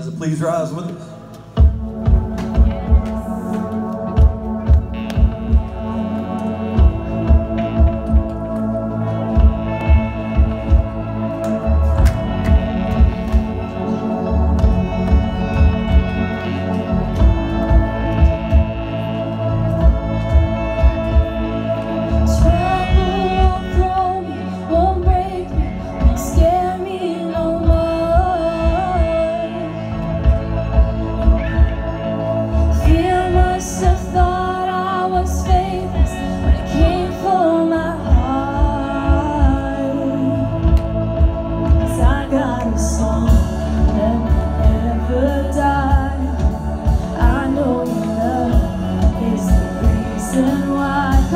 Bethesda, please rise with us.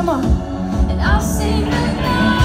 Come on. And I'll sing the night.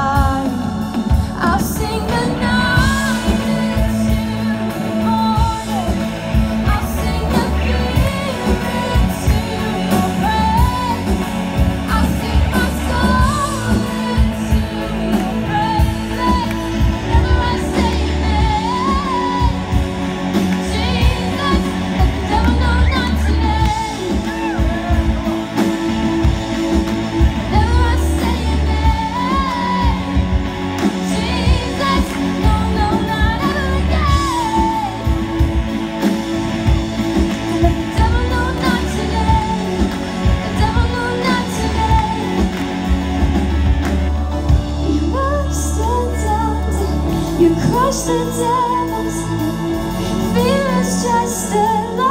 You crush the devils, fear is just a lie.